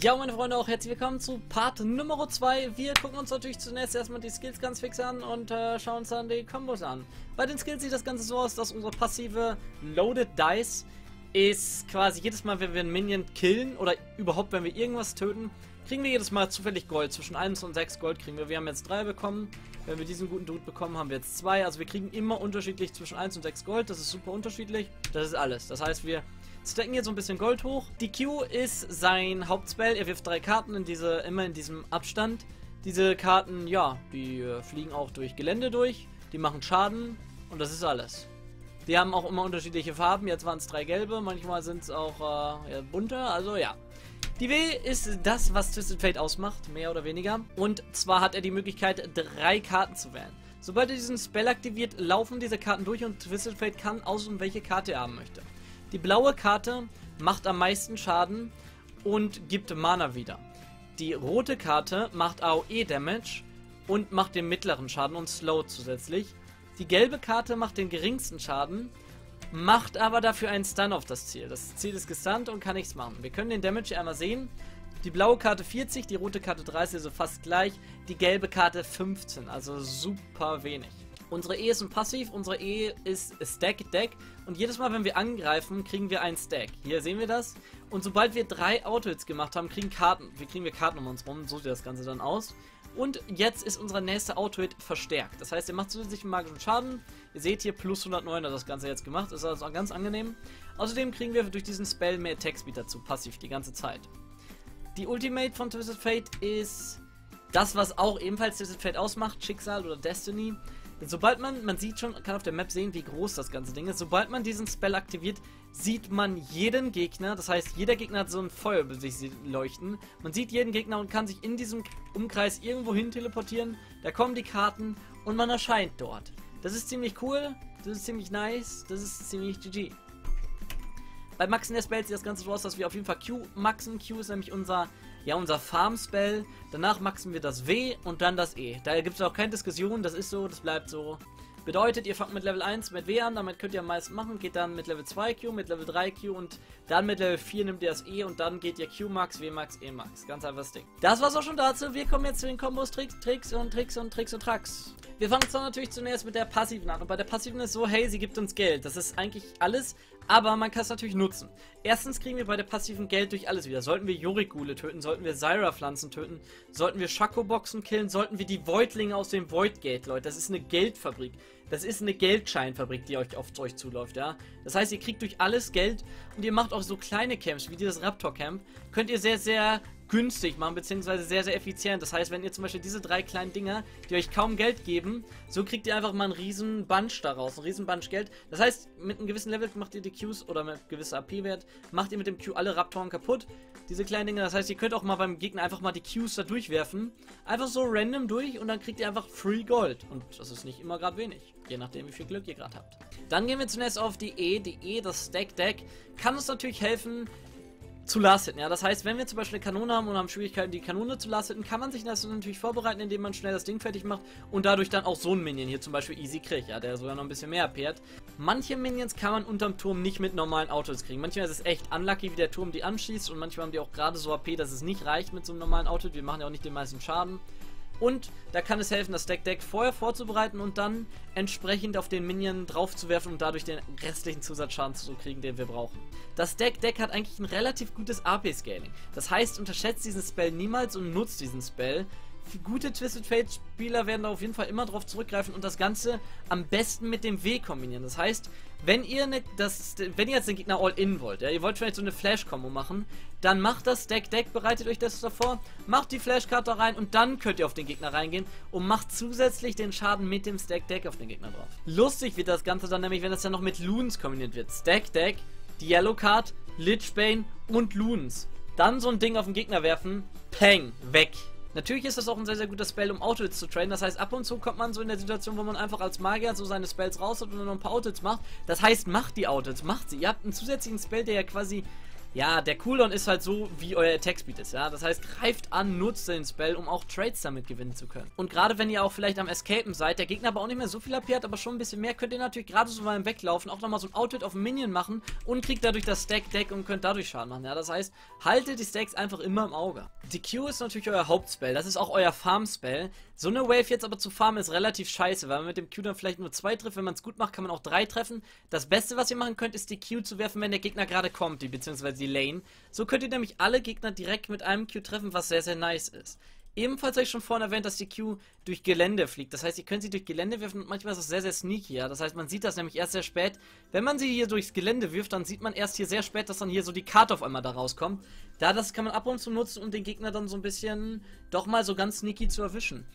Ja, meine Freunde, auch herzlich willkommen zu Part Nummer 2. Wir gucken uns natürlich zunächst erstmal die Skills ganz fix an und äh, schauen uns dann die Kombos an. Bei den Skills sieht das Ganze so aus, dass unsere passive Loaded Dice ist quasi jedes Mal, wenn wir einen Minion killen oder überhaupt, wenn wir irgendwas töten, kriegen wir jedes Mal zufällig Gold. Zwischen 1 und 6 Gold kriegen wir. Wir haben jetzt 3 bekommen. Wenn wir diesen guten Dude bekommen, haben wir jetzt 2. Also wir kriegen immer unterschiedlich zwischen 1 und 6 Gold. Das ist super unterschiedlich. Das ist alles. Das heißt, wir stacken jetzt so ein bisschen Gold hoch. Die Q ist sein Hauptspell. Er wirft drei Karten in diese, immer in diesem Abstand. Diese Karten, ja, die äh, fliegen auch durch Gelände durch. Die machen Schaden. Und das ist alles. Die haben auch immer unterschiedliche Farben. Jetzt waren es drei gelbe. Manchmal sind es auch äh, ja, bunte. Also ja. Die W ist das, was Twisted Fate ausmacht, mehr oder weniger. Und zwar hat er die Möglichkeit, drei Karten zu wählen. Sobald er diesen Spell aktiviert, laufen diese Karten durch und Twisted Fate kann aussuchen, welche Karte er haben möchte. Die blaue Karte macht am meisten Schaden und gibt Mana wieder. Die rote Karte macht AOE Damage und macht den mittleren Schaden und Slow zusätzlich. Die gelbe Karte macht den geringsten Schaden, macht aber dafür einen Stun auf das Ziel. Das Ziel ist gestunt und kann nichts machen. Wir können den Damage einmal sehen. Die blaue Karte 40, die rote Karte 30, also fast gleich. Die gelbe Karte 15, also super wenig. Unsere E ist ein Passiv, unsere E ist Stack Deck und jedes Mal, wenn wir angreifen, kriegen wir einen Stack. Hier sehen wir das. Und sobald wir drei Auto-Hits gemacht haben, kriegen Karten. Wir kriegen wir Karten um uns rum, so sieht das Ganze dann aus. Und jetzt ist unser nächster Auto-Hit verstärkt. Das heißt, er macht zusätzlichen magischen Schaden. Ihr seht hier, plus 109 hat das Ganze jetzt gemacht. Ist also ganz angenehm. Außerdem kriegen wir durch diesen Spell mehr Attack Speed dazu, passiv, die ganze Zeit. Die Ultimate von Twisted Fate ist das, was auch ebenfalls Twisted Fate ausmacht, Schicksal oder Destiny. Sobald man, man sieht schon, kann auf der Map sehen, wie groß das ganze Ding ist. Sobald man diesen Spell aktiviert, sieht man jeden Gegner. Das heißt, jeder Gegner hat so ein Feuer über sich leuchten. Man sieht jeden Gegner und kann sich in diesem Umkreis irgendwo hin teleportieren. Da kommen die Karten und man erscheint dort. Das ist ziemlich cool, das ist ziemlich nice, das ist ziemlich GG. Bei Maxen der Spells sieht das Ganze so aus, dass wir auf jeden Fall Q maxen. Q ist nämlich unser ja, unser Farm-Spell. Danach maxen wir das W und dann das E. Da gibt es auch keine Diskussion, das ist so, das bleibt so. Bedeutet, ihr fangt mit Level 1 mit W an, damit könnt ihr am meisten machen, geht dann mit Level 2 Q, mit Level 3 Q und dann mit Level 4 nimmt ihr das E und dann geht ihr Q Max, W Max, E Max. Ganz einfaches Ding. Das war's auch schon dazu. Wir kommen jetzt zu den Kombos, Tricks, Tricks und Tricks und Tricks und Tracks. Wir fangen zwar natürlich zunächst mit der passiven an und bei der passiven ist so, hey, sie gibt uns Geld. Das ist eigentlich alles, aber man kann es natürlich nutzen. Erstens kriegen wir bei der passiven Geld durch alles wieder. Sollten wir Yorikule töten, sollten wir Zyra-Pflanzen töten, sollten wir Shaco-Boxen killen, sollten wir die Voidlinge aus dem Voidgate, Leute. Das ist eine Geldfabrik. Das ist eine Geldscheinfabrik, die euch auf euch zuläuft, ja. Das heißt, ihr kriegt durch alles Geld und ihr macht auch so kleine Camps, wie dieses Raptor-Camp. Könnt ihr sehr, sehr günstig machen, beziehungsweise sehr, sehr effizient. Das heißt, wenn ihr zum Beispiel diese drei kleinen Dinger, die euch kaum Geld geben, so kriegt ihr einfach mal einen riesen Bunch daraus, einen riesen Bunch Geld. Das heißt, mit einem gewissen Level macht ihr die Qs oder mit gewisser AP-Wert, macht ihr mit dem Q alle Raptoren kaputt. Diese kleinen Dinger, das heißt, ihr könnt auch mal beim Gegner einfach mal die Qs da durchwerfen. Einfach so random durch und dann kriegt ihr einfach Free Gold. Und das ist nicht immer gerade wenig, je nachdem, wie viel Glück ihr gerade habt. Dann gehen wir zunächst auf die E. Die E, das Stack Deck, kann uns natürlich helfen, zu last hitten. Ja, das heißt, wenn wir zum Beispiel eine Kanone haben und haben Schwierigkeiten, die Kanone zu last hitten, kann man sich das natürlich vorbereiten, indem man schnell das Ding fertig macht und dadurch dann auch so einen Minion hier zum Beispiel easy kriegt, ja, der sogar noch ein bisschen mehr appeart. Manche Minions kann man unterm Turm nicht mit normalen Autos kriegen. Manchmal ist es echt unlucky, wie der Turm die anschießt und manchmal haben die auch gerade so AP, dass es nicht reicht mit so einem normalen Auto. Wir machen ja auch nicht den meisten Schaden. Und da kann es helfen, das Deck Deck vorher vorzubereiten und dann entsprechend auf den Minion draufzuwerfen und dadurch den restlichen Zusatzschaden zu kriegen, den wir brauchen. Das Deck Deck hat eigentlich ein relativ gutes AP-Scaling. Das heißt, unterschätzt diesen Spell niemals und nutzt diesen Spell, gute Twisted Fate Spieler werden da auf jeden Fall immer drauf zurückgreifen und das Ganze am besten mit dem W kombinieren. Das heißt, wenn ihr ne, das, wenn ihr jetzt den Gegner All-In wollt, ja, ihr wollt vielleicht so eine Flash-Kombo machen, dann macht das Deck Deck, bereitet euch das davor, macht die Flash-Karte rein und dann könnt ihr auf den Gegner reingehen und macht zusätzlich den Schaden mit dem Stack Deck auf den Gegner drauf. Lustig wird das Ganze dann nämlich, wenn das dann noch mit Loons kombiniert wird. Stack Deck, die Yellow Card, Lich Bane und Loons. Dann so ein Ding auf den Gegner werfen, Peng, weg. Natürlich ist das auch ein sehr, sehr guter Spell, um Autos zu trainen. Das heißt, ab und zu kommt man so in der Situation, wo man einfach als Magier so seine Spells raus hat und dann noch ein paar Autos macht. Das heißt, macht die Autos, macht sie. Ihr habt einen zusätzlichen Spell, der ja quasi ja, der Cooldown ist halt so, wie euer Attack Speed ist, ja. Das heißt, greift an, nutzt den Spell, um auch Trades damit gewinnen zu können. Und gerade wenn ihr auch vielleicht am Escapen seid, der Gegner aber auch nicht mehr so viel AP hat, aber schon ein bisschen mehr, könnt ihr natürlich gerade so beim Weglaufen auch nochmal so ein Outfit auf Minion machen und kriegt dadurch das Stack-Deck und könnt dadurch Schaden machen, ja. Das heißt, haltet die Stacks einfach immer im Auge. Die Q ist natürlich euer Hauptspell, das ist auch euer Farm-Spell. So eine Wave jetzt aber zu farmen ist relativ scheiße, weil man mit dem Q dann vielleicht nur zwei trifft. Wenn man es gut macht, kann man auch drei treffen. Das Beste, was ihr machen könnt, ist die Q zu werfen, wenn der Gegner gerade kommt, die, beziehungsweise die Lane. So könnt ihr nämlich alle Gegner direkt mit einem Q treffen, was sehr, sehr nice ist. Ebenfalls habe ich schon vorhin erwähnt, dass die Q durch Gelände fliegt. Das heißt, ihr könnt sie durch Gelände werfen und manchmal ist das sehr, sehr sneaky. Ja? Das heißt, man sieht das nämlich erst sehr spät. Wenn man sie hier durchs Gelände wirft, dann sieht man erst hier sehr spät, dass dann hier so die Karte auf einmal da rauskommt. Da das kann man ab und zu nutzen, um den Gegner dann so ein bisschen doch mal so ganz sneaky zu erwischen.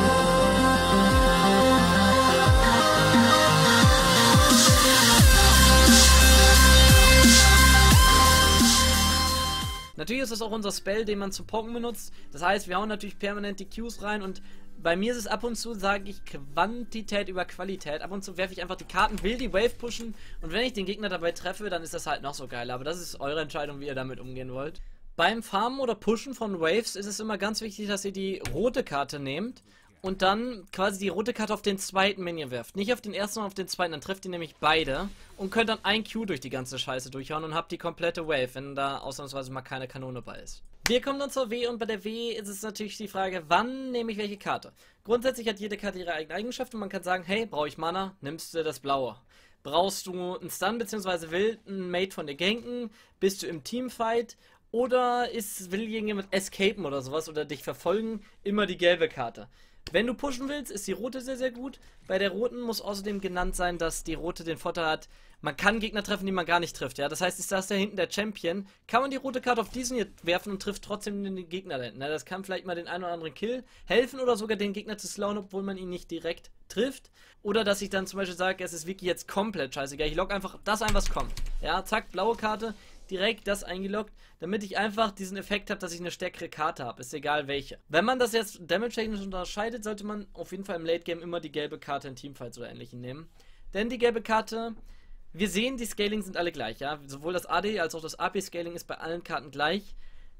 Natürlich ist das auch unser Spell, den man zu Pocken benutzt. Das heißt, wir hauen natürlich permanent die Qs rein und bei mir ist es ab und zu, sage ich, Quantität über Qualität. Ab und zu werfe ich einfach die Karten, will die Wave pushen und wenn ich den Gegner dabei treffe, dann ist das halt noch so geil. Aber das ist eure Entscheidung, wie ihr damit umgehen wollt. Beim Farmen oder Pushen von Waves ist es immer ganz wichtig, dass ihr die rote Karte nehmt und dann quasi die rote Karte auf den zweiten Minion werft. Nicht auf den ersten, sondern auf den zweiten. Dann trefft ihr nämlich beide und könnt dann ein Q durch die ganze Scheiße durchhauen und habt die komplette Wave, wenn da ausnahmsweise mal keine Kanone bei ist. Wir kommen dann zur W und bei der W ist es natürlich die Frage, wann nehme ich welche Karte? Grundsätzlich hat jede Karte ihre eigene Eigenschaft und man kann sagen, hey, brauche ich Mana, nimmst du das Blaue. Brauchst du einen Stun bzw. will ein Mate von dir ganken, bist du im Teamfight oder ist, will irgendjemand escapen oder sowas oder dich verfolgen, immer die gelbe Karte. Wenn du pushen willst, ist die rote sehr, sehr gut. Bei der roten muss außerdem genannt sein, dass die rote den Vorteil hat, man kann Gegner treffen, die man gar nicht trifft. Ja, Das heißt, ist das da hinten der Champion, kann man die rote Karte auf diesen hier werfen und trifft trotzdem den Gegner da hinten. Ja, das kann vielleicht mal den einen oder anderen Kill helfen oder sogar den Gegner zu slowen, obwohl man ihn nicht direkt trifft. Oder dass ich dann zum Beispiel sage, es ist wirklich jetzt komplett scheißegal. Ich log einfach das ein, was kommt. Ja, zack, blaue Karte, direkt das eingeloggt, damit ich einfach diesen Effekt habe, dass ich eine stärkere Karte habe. Ist egal welche. Wenn man das jetzt damage-technisch unterscheidet, sollte man auf jeden Fall im Late-Game immer die gelbe Karte in Teamfights oder ähnlichen nehmen. Denn die gelbe Karte, wir sehen, die Scaling sind alle gleich, ja. Sowohl das AD als auch das AP-Scaling ist bei allen Karten gleich.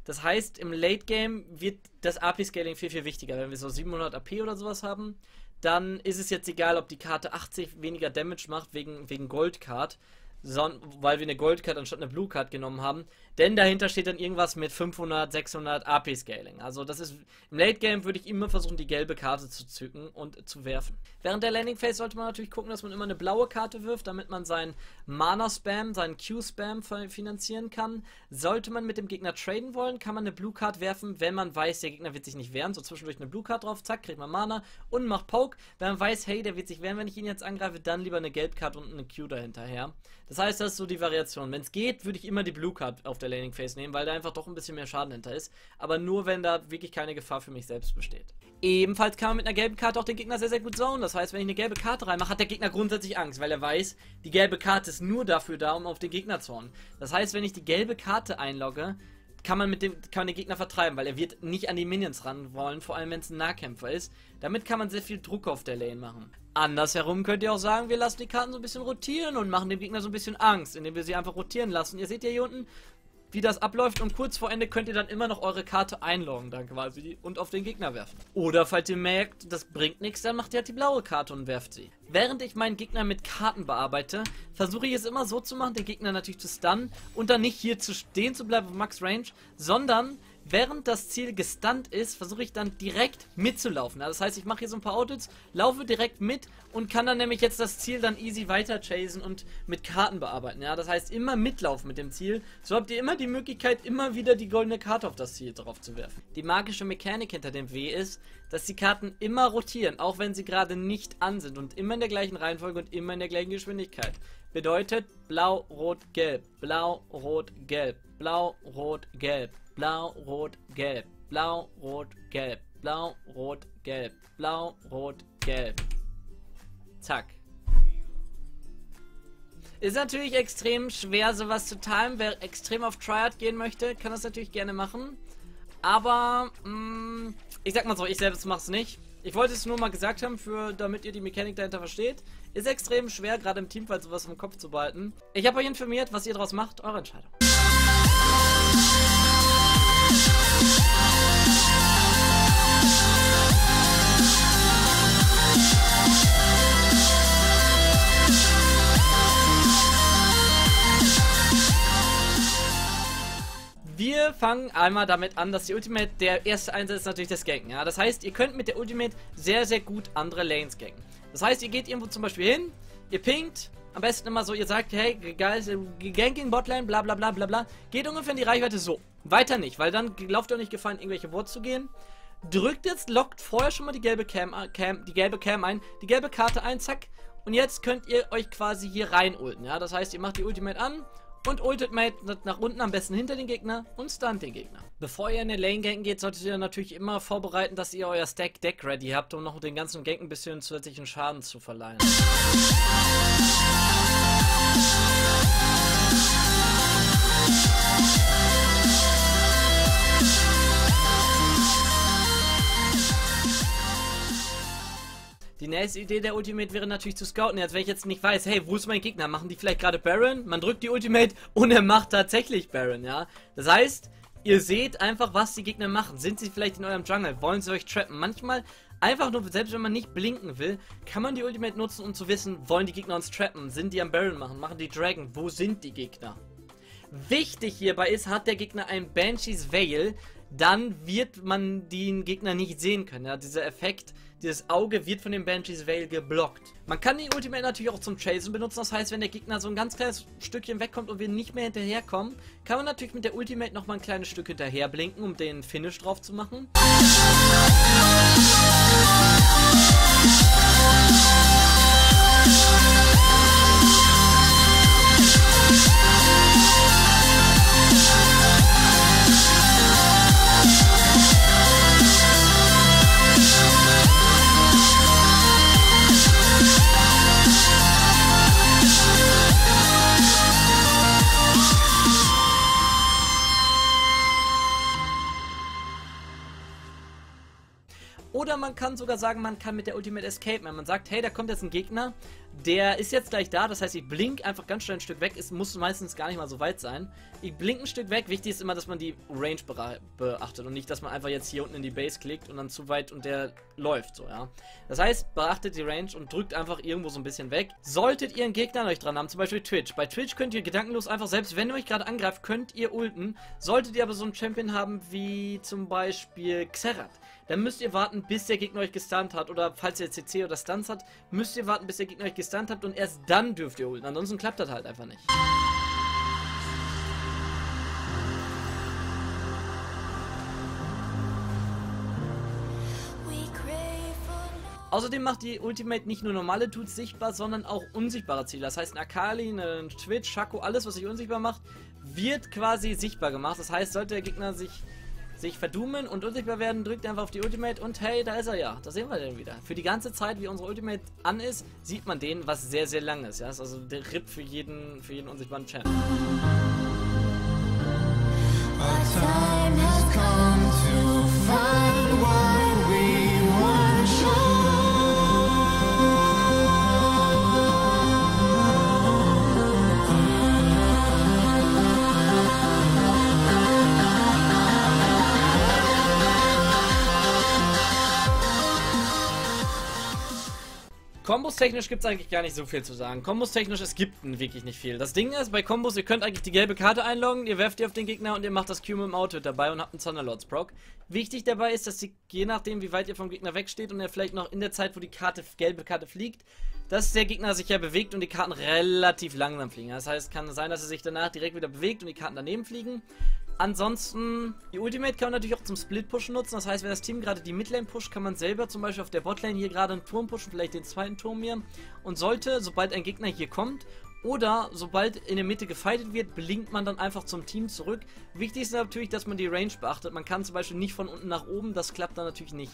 Das heißt, im Late Game wird das AP-Scaling viel, viel wichtiger. Wenn wir so 700 AP oder sowas haben, dann ist es jetzt egal, ob die Karte 80 weniger Damage macht wegen, wegen Gold-Card weil wir eine Gold-Card anstatt eine Blue-Card genommen haben. Denn dahinter steht dann irgendwas mit 500, 600 AP-Scaling. Also das ist, im Late-Game würde ich immer versuchen, die gelbe Karte zu zücken und zu werfen. Während der Landing-Phase sollte man natürlich gucken, dass man immer eine blaue Karte wirft, damit man seinen Mana-Spam, seinen Q-Spam finanzieren kann. Sollte man mit dem Gegner traden wollen, kann man eine Blue-Card werfen, wenn man weiß, der Gegner wird sich nicht wehren. So zwischendurch eine Blue-Card drauf, zack, kriegt man Mana und macht Poke. Wenn man weiß, hey, der wird sich wehren, wenn ich ihn jetzt angreife, dann lieber eine Gelb-Card und eine Q dahinterher. Das heißt, das ist so die Variation. Wenn es geht, würde ich immer die Blue Card auf der Laning Phase nehmen, weil da einfach doch ein bisschen mehr Schaden hinter ist. Aber nur, wenn da wirklich keine Gefahr für mich selbst besteht. Ebenfalls kann man mit einer gelben Karte auch den Gegner sehr, sehr gut zone. Das heißt, wenn ich eine gelbe Karte reinmache, hat der Gegner grundsätzlich Angst, weil er weiß, die gelbe Karte ist nur dafür da, um auf den Gegner zu hauen. Das heißt, wenn ich die gelbe Karte einlogge, kann man mit dem kann man den Gegner vertreiben, weil er wird nicht an die Minions ran wollen, vor allem wenn es ein Nahkämpfer ist. Damit kann man sehr viel Druck auf der Lane machen. Andersherum könnt ihr auch sagen, wir lassen die Karten so ein bisschen rotieren und machen dem Gegner so ein bisschen Angst, indem wir sie einfach rotieren lassen. Ihr seht ja hier unten, wie das abläuft und kurz vor Ende könnt ihr dann immer noch eure Karte einloggen dann quasi und auf den Gegner werfen. Oder falls ihr merkt, das bringt nichts, dann macht ihr halt die blaue Karte und werft sie. Während ich meinen Gegner mit Karten bearbeite, versuche ich es immer so zu machen, den Gegner natürlich zu stunnen und dann nicht hier zu stehen zu bleiben auf Max Range, sondern während das Ziel gestunt ist, versuche ich dann direkt mitzulaufen. das heißt, ich mache hier so ein paar Audits, laufe direkt mit und kann dann nämlich jetzt das Ziel dann easy weiter chasen und mit Karten bearbeiten. Ja, das heißt, immer mitlaufen mit dem Ziel. So habt ihr immer die Möglichkeit, immer wieder die goldene Karte auf das Ziel drauf zu werfen. Die magische Mechanik hinter dem W ist, dass die Karten immer rotieren, auch wenn sie gerade nicht an sind und immer in der gleichen Reihenfolge und immer in der gleichen Geschwindigkeit. Bedeutet blau, rot, gelb, blau, rot, gelb, blau, rot, gelb, blau, rot, gelb, blau, rot, gelb, blau, rot, gelb, blau, rot, gelb. Zack. Ist natürlich extrem schwer, sowas zu timen. Wer extrem auf Triad gehen möchte, kann das natürlich gerne machen. Aber, mh, mm, ich sag mal so, ich selbst mach's nicht. Ich wollte es nur mal gesagt haben, für, damit ihr die Mechanik dahinter versteht. Ist extrem schwer, gerade im Teamfight sowas im Kopf zu behalten. Ich habe euch informiert, was ihr daraus macht. Eure Entscheidung. Fangen einmal damit an, dass die Ultimate, der erste Einsatz ist natürlich das Ganken. Ja? Das heißt, ihr könnt mit der Ultimate sehr, sehr gut andere Lanes ganken. Das heißt, ihr geht irgendwo zum Beispiel hin, ihr pinkt, am besten immer so, ihr sagt, hey, geil, Ganking Botlane, bla bla bla bla bla. Geht ungefähr in die Reichweite so. Weiter nicht, weil dann lauft ihr nicht gefallen, irgendwelche Worte zu gehen. Drückt jetzt, lockt vorher schon mal die gelbe Cam, äh, Cam, die gelbe Cam ein, die gelbe Karte ein, zack. Und jetzt könnt ihr euch quasi hier rein ulten, ja. Das heißt, ihr macht die Ultimate an und ultet Mate nach unten, am besten hinter den Gegner und stunt den Gegner. Bevor ihr in den Lane ganken geht, solltet ihr natürlich immer vorbereiten, dass ihr euer Stack Deck ready habt, um noch den ganzen Gank ein bisschen zusätzlichen Schaden zu verleihen. Die nächste Idee der Ultimate wäre natürlich zu scouten. Jetzt, wenn ich jetzt nicht weiß, hey, wo ist mein Gegner? Machen die vielleicht gerade Baron? Man drückt die Ultimate und er macht tatsächlich Baron, ja? Das heißt, ihr seht einfach, was die Gegner machen. Sind sie vielleicht in eurem Jungle? Wollen sie euch trappen? Manchmal, einfach nur, selbst wenn man nicht blinken will, kann man die Ultimate nutzen, um zu wissen, wollen die Gegner uns trappen? Sind die am Baron machen? Machen die Dragon? Wo sind die Gegner? Wichtig hierbei ist, hat der Gegner ein Banshees Veil, dann wird man den Gegner nicht sehen können. Ja? Dieser Effekt, dieses Auge wird von dem Banshees Veil geblockt. Man kann die Ultimate natürlich auch zum Chasen benutzen. Das heißt, wenn der Gegner so ein ganz kleines Stückchen wegkommt und wir nicht mehr hinterherkommen, kann man natürlich mit der Ultimate nochmal ein kleines Stück hinterher blinken, um den Finish drauf zu machen. Kann sogar sagen, man kann mit der Ultimate Escape, wenn man sagt, hey, da kommt jetzt ein Gegner, der ist jetzt gleich da, das heißt, ich blink einfach ganz schnell ein Stück weg, es muss meistens gar nicht mal so weit sein. Ich blink ein Stück weg, wichtig ist immer, dass man die Range beachtet und nicht, dass man einfach jetzt hier unten in die Base klickt und dann zu weit und der läuft so, ja. Das heißt, beachtet die Range und drückt einfach irgendwo so ein bisschen weg. Solltet ihr einen Gegner an euch dran haben, zum Beispiel Twitch, bei Twitch könnt ihr gedankenlos einfach, selbst wenn ihr euch gerade angreift, könnt ihr ulten. Solltet ihr aber so einen Champion haben wie zum Beispiel Xerath, dann müsst ihr warten, bis der Gegner euch gestunt hat. Oder falls ihr CC oder Stunts hat, müsst ihr warten, bis der Gegner euch gestunt hat und erst dann dürft ihr holen. Ansonsten klappt das halt einfach nicht. Außerdem macht die Ultimate nicht nur normale Tools sichtbar, sondern auch unsichtbare Ziele. Das heißt, ein Akali, ein Twitch, Shaco, alles, was sich unsichtbar macht, wird quasi sichtbar gemacht. Das heißt, sollte der Gegner sich sich verdummen und unsichtbar werden, drückt einfach auf die Ultimate und hey, da ist er ja. Da sehen wir den wieder. Für die ganze Zeit, wie unsere Ultimate an ist, sieht man den, was sehr, sehr lang ist. Ja, ist also der RIP für jeden, für jeden unsichtbaren Champ. Our time has come to find Kombos technisch gibt es eigentlich gar nicht so viel zu sagen. Kombos technisch, es gibt wirklich nicht viel. Das Ding ist, bei Kombos, ihr könnt eigentlich die gelbe Karte einloggen, ihr werft die auf den Gegner und ihr macht das Q mit dem Auto dabei und habt einen Thunderlords Proc. Wichtig dabei ist, dass die, je nachdem, wie weit ihr vom Gegner wegsteht und er vielleicht noch in der Zeit, wo die Karte, gelbe Karte fliegt, dass der Gegner sich ja bewegt und die Karten relativ langsam fliegen. Das heißt, kann sein, dass er sich danach direkt wieder bewegt und die Karten daneben fliegen. Ansonsten, die Ultimate kann man natürlich auch zum Split-Pushen nutzen. Das heißt, wenn das Team gerade die Midlane pusht, kann man selber zum Beispiel auf der Botlane hier gerade einen Turm pushen, vielleicht den zweiten Turm hier. Und sollte, sobald ein Gegner hier kommt, oder sobald in der Mitte gefightet wird, blinkt man dann einfach zum Team zurück. Wichtig ist natürlich, dass man die Range beachtet. Man kann zum Beispiel nicht von unten nach oben, das klappt dann natürlich nicht.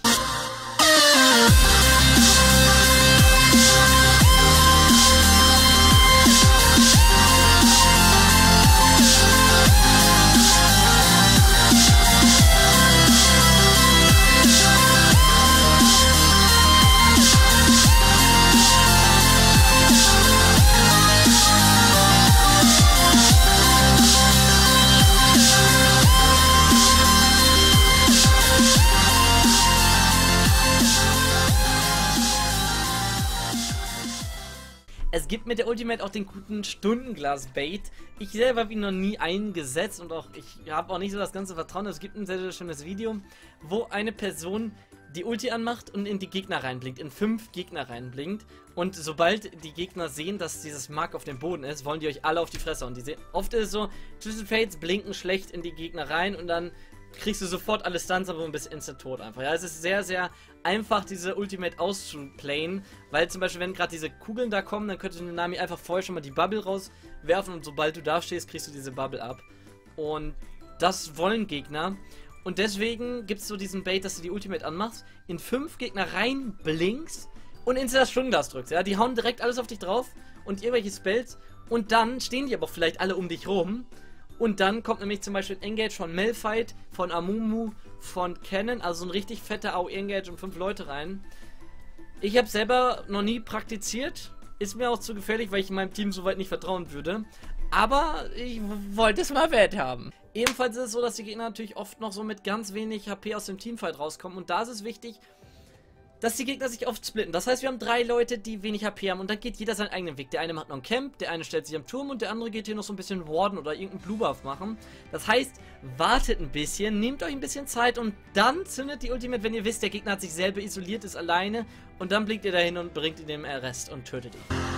Mit der Ultimate auch den guten Stundenglas-Bait. Ich selber habe ihn noch nie eingesetzt und auch ich habe auch nicht so das ganze Vertrauen. Es gibt ein sehr, sehr schönes Video, wo eine Person die Ulti anmacht und in die Gegner reinblinkt, in fünf Gegner reinblinkt. Und sobald die Gegner sehen, dass dieses Mark auf dem Boden ist, wollen die euch alle auf die Fresse. Und die sehen, oft ist es so, Twisted Fates blinken schlecht in die Gegner rein und dann kriegst du sofort alle Stunts, aber du bist instant tot einfach. Ja, es ist sehr, sehr einfach, diese Ultimate auszuplayen, weil zum Beispiel, wenn gerade diese Kugeln da kommen, dann könnte Nami einfach vorher schon mal die Bubble rauswerfen und sobald du da stehst, kriegst du diese Bubble ab. Und das wollen Gegner. Und deswegen gibt es so diesen Bait, dass du die Ultimate anmachst, in fünf Gegner rein blinkst und in das Stundenglas drückst. Ja, die hauen direkt alles auf dich drauf und irgendwelche Spells und dann stehen die aber vielleicht alle um dich rum. Und dann kommt nämlich zum Beispiel Engage von Malphite, von Amumu, von Cannon, also so ein richtig fetter AOE-Engage und fünf Leute rein. Ich habe selber noch nie praktiziert, ist mir auch zu gefährlich, weil ich meinem Team soweit nicht vertrauen würde. Aber ich wollte es mal wert haben. Ebenfalls ist es so, dass die Gegner natürlich oft noch so mit ganz wenig HP aus dem Teamfight rauskommen. Und da ist es wichtig, dass die Gegner sich oft splitten. Das heißt, wir haben drei Leute, die wenig HP haben und dann geht jeder seinen eigenen Weg. Der eine macht noch ein Camp, der eine stellt sich am Turm und der andere geht hier noch so ein bisschen Warden oder irgendeinen Blue Buff machen. Das heißt, wartet ein bisschen, nehmt euch ein bisschen Zeit und dann zündet die Ultimate, wenn ihr wisst, der Gegner hat sich selber isoliert, ist alleine und dann blinkt ihr dahin und bringt ihn dem Arrest und tötet ihn.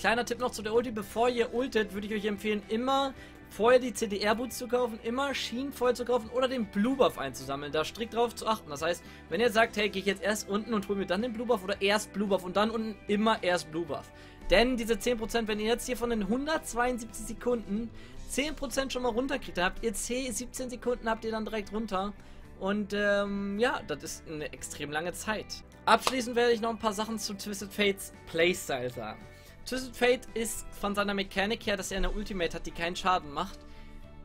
Kleiner Tipp noch zu der Ulti, bevor ihr ultet, würde ich euch empfehlen, immer vorher die CDR-Boots zu kaufen, immer Schienen vorher zu kaufen oder den Blue Buff einzusammeln, da strikt drauf zu achten. Das heißt, wenn ihr sagt, hey, gehe ich jetzt erst unten und hole mir dann den Blue Buff oder erst Blue Buff und dann unten immer erst Blue Buff. Denn diese 10%, wenn ihr jetzt hier von den 172 Sekunden 10% schon mal runterkriegt, dann habt ihr 10, 17 Sekunden habt ihr dann direkt runter. Und ähm, ja, das ist eine extrem lange Zeit. Abschließend werde ich noch ein paar Sachen zu Twisted Fates Playstyle sagen. Twisted Fate ist von seiner Mechanik her, dass er eine Ultimate hat, die keinen Schaden macht.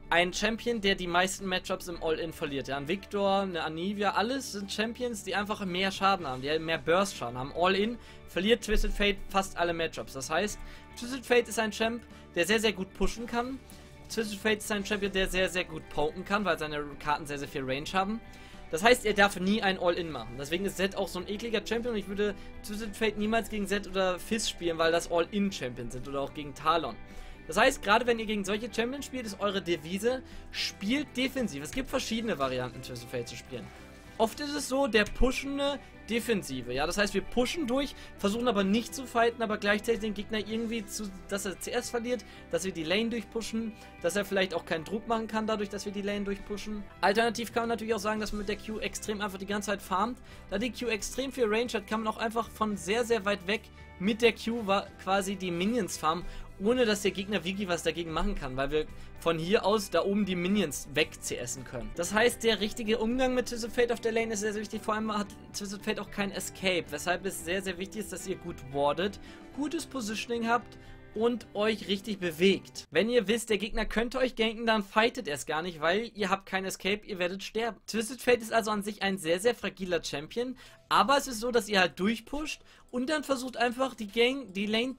Ein Champion, der die meisten Matchups im All-In verliert. Ja, ein Victor, eine Anivia, alles sind Champions, die einfach mehr Schaden haben, die mehr Burst-Schaden haben. All-In verliert Twisted Fate fast alle Matchups. Das heißt, Twisted Fate ist ein Champ, der sehr, sehr gut pushen kann. Twisted Fate ist ein Champion, der sehr, sehr gut poken kann, weil seine Karten sehr, sehr viel Range haben. Das heißt, er darf nie ein All-In machen. Deswegen ist Zed auch so ein ekliger Champion und ich würde Twisted Fate niemals gegen Zed oder Fizz spielen, weil das All-In-Champions sind oder auch gegen Talon. Das heißt, gerade wenn ihr gegen solche Champions spielt, ist eure Devise, spielt defensiv. Es gibt verschiedene Varianten, Twisted Fate zu spielen. Oft ist es so, der pushende Defensive. Ja, das heißt, wir pushen durch, versuchen aber nicht zu fighten, aber gleichzeitig den Gegner irgendwie zu, dass er CS verliert, dass wir die Lane durchpushen, dass er vielleicht auch keinen Druck machen kann, dadurch, dass wir die Lane durchpushen. Alternativ kann man natürlich auch sagen, dass man mit der Q extrem einfach die ganze Zeit farmt. Da die Q extrem viel Range hat, kann man auch einfach von sehr, sehr weit weg mit der Q quasi die Minions farmen ohne dass der Gegner wirklich was dagegen machen kann, weil wir von hier aus da oben die Minions weg CSen können. Das heißt, der richtige Umgang mit Twisted Fate auf der Lane ist sehr, sehr wichtig. Vor allem hat Twisted Fate auch kein Escape, weshalb es sehr, sehr wichtig ist, dass ihr gut wardet, gutes Positioning habt und euch richtig bewegt. Wenn ihr wisst, der Gegner könnte euch ganken, dann fightet es gar nicht, weil ihr habt kein Escape, ihr werdet sterben. Twisted Fate ist also an sich ein sehr, sehr fragiler Champion, aber es ist so, dass ihr halt durchpusht und dann versucht einfach die Gang, die Lane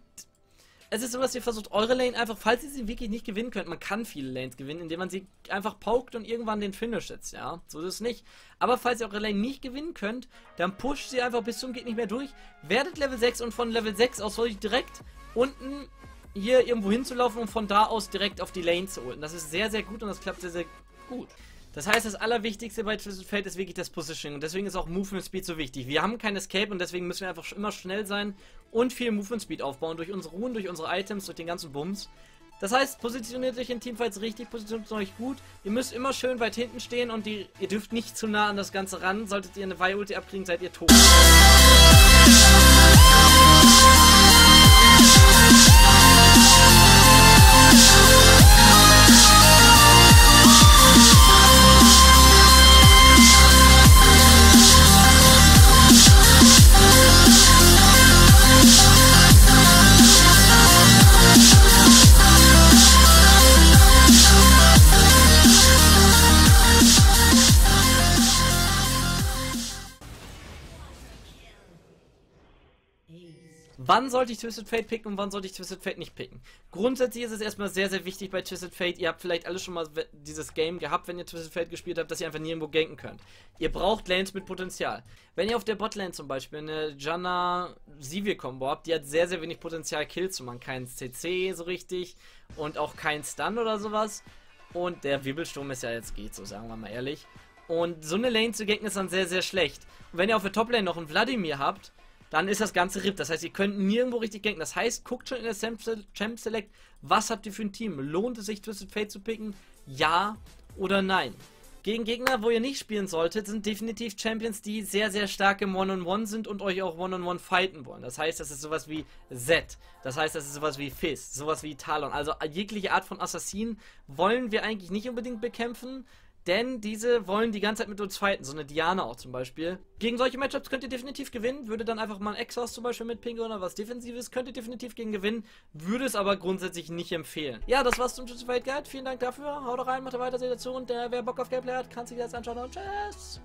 es ist so, dass ihr versucht, eure Lane einfach, falls ihr sie wirklich nicht gewinnen könnt, man kann viele Lanes gewinnen, indem man sie einfach paukt und irgendwann den Finish setzt, ja. So ist es nicht. Aber falls ihr eure Lane nicht gewinnen könnt, dann pusht sie einfach bis zum geht nicht mehr durch, werdet Level 6 und von Level 6 aus soll ich direkt unten hier irgendwo hinzulaufen und von da aus direkt auf die Lane zu holen. Das ist sehr, sehr gut und das klappt sehr, sehr gut. Das heißt, das Allerwichtigste bei Twisted Fate ist wirklich das Positioning und deswegen ist auch Movement Speed so wichtig. Wir haben kein Escape und deswegen müssen wir einfach immer schnell sein und viel Movement Speed aufbauen durch unsere Ruhen, durch unsere Items, durch den ganzen Bums. Das heißt, positioniert euch in Teamfights richtig, positioniert euch gut. Ihr müsst immer schön weit hinten stehen und die, ihr dürft nicht zu nah an das Ganze ran. Solltet ihr eine Vi-Ulti abkriegen, seid ihr tot. Wann sollte ich Twisted Fate picken und wann sollte ich Twisted Fate nicht picken. Grundsätzlich ist es erstmal sehr, sehr wichtig bei Twisted Fate, ihr habt vielleicht alle schon mal dieses Game gehabt, wenn ihr Twisted Fate gespielt habt, dass ihr einfach nirgendwo ganken könnt. Ihr braucht Lanes mit Potenzial. Wenn ihr auf der Botlane zum Beispiel eine Janna-Sivir-Kombo habt, die hat sehr, sehr wenig Potenzial, Kills zu machen. Kein CC so richtig und auch kein Stun oder sowas. Und der Wirbelsturm ist ja jetzt geht, so sagen wir mal ehrlich. Und so eine Lane zu ganken ist dann sehr, sehr schlecht. Und wenn ihr auf der Toplane noch einen Vladimir habt, dann ist das Ganze RIP. Das heißt, ihr könnt nirgendwo richtig ganken. Das heißt, guckt schon in der Champ Select, was habt ihr für ein Team? Lohnt es sich, Twisted Fate zu picken? Ja oder nein? Gegen Gegner, wo ihr nicht spielen solltet, sind definitiv Champions, die sehr, sehr stark im One-on-One -on -One sind und euch auch One-on-One -on -One fighten wollen. Das heißt, das ist sowas wie Z. Das heißt, das ist sowas wie Fizz, sowas wie Talon. Also jegliche Art von Assassinen wollen wir eigentlich nicht unbedingt bekämpfen, denn diese wollen die ganze Zeit mit uns fighten, so eine Diana auch zum Beispiel. Gegen solche Matchups könnt ihr definitiv gewinnen, würde dann einfach mal ein Exhaust zum Beispiel mitpingen oder was Defensives, könnt ihr definitiv gegen gewinnen, würde es aber grundsätzlich nicht empfehlen. Ja, das war's zum Fight Guide, vielen Dank dafür, haut rein, macht weiter, seht dazu und äh, wer Bock auf Gameplay hat, kann sich das anschauen und tschüss!